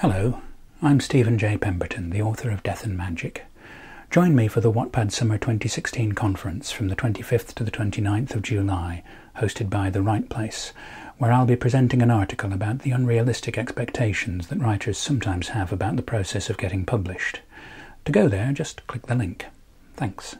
Hello, I'm Steven J. Pemberton, the author of Death and Magic. Join me for the Wattpad Summer 2016 conference from the 25th to the 29th of July, hosted by The Write Place, where I'll be presenting an article about the unrealistic expectations that writers sometimes have about the process of getting published. To go there, just click the link. Thanks.